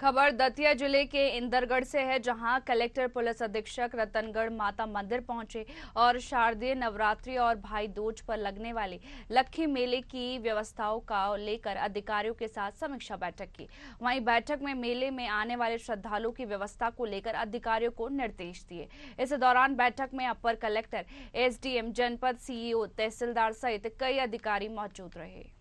खबर दतिया ज़िले के इंदरगढ़ से है, जहाँ कलेक्टर, पुलिस अधीक्षक रतनगढ़ माता मंदिर पहुँचे और शारदीय नवरात्रि और भाई दूज पर लगने वाले लक्खी मेले की व्यवस्थाओं का लेकर अधिकारियों के साथ समीक्षा बैठक की। वहीं बैठक में मेले में आने वाले श्रद्धालुओं की व्यवस्था को लेकर अधिकारियों को निर्देश दिए। इस दौरान बैठक में अपर कलेक्टर, एसडीएम जनपद, सीईओ, तहसीलदार सहित कई अधिकारी मौजूद रहे।